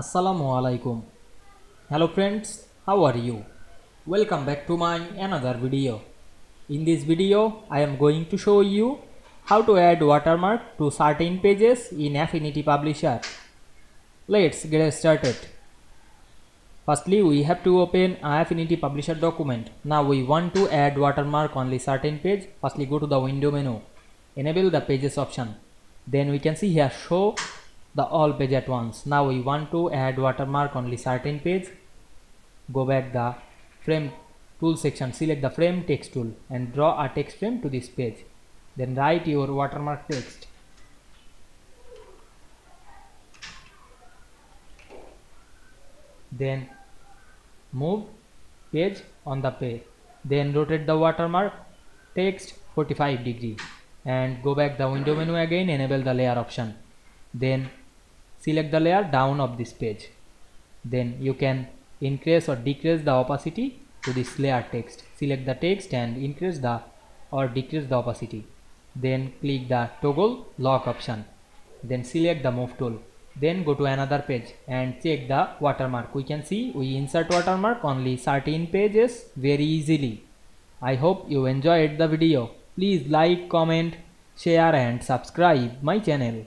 Assalamu alaikum. Hello friends, how are you? Welcome back to my another video. In this video, I am going to show you how to add watermark to certain pages in Affinity Publisher. Let's get started. Firstly, we have to open Affinity Publisher document. Now we want to add watermark only certain page. Firstly, go to the window menu, enable the pages option. Then we can see here show the all page at once. Now we want to add watermark only certain page. Go back the frame tool section, select the frame text tool and draw a text frame to this page. Then write your watermark text. Then move page on the page. Then rotate the watermark text 45 degree and go back the window menu again enable the layer option then select the layer down of this page. Then you can increase or decrease the opacity to this layer text. Select the text and increase the or decrease the opacity. Then click the toggle lock option. Then select the move tool. Then go to another page and check the watermark. We can see we insert watermark only certain pages very easily. I hope you enjoyed the video. Please like comment share and subscribe my channel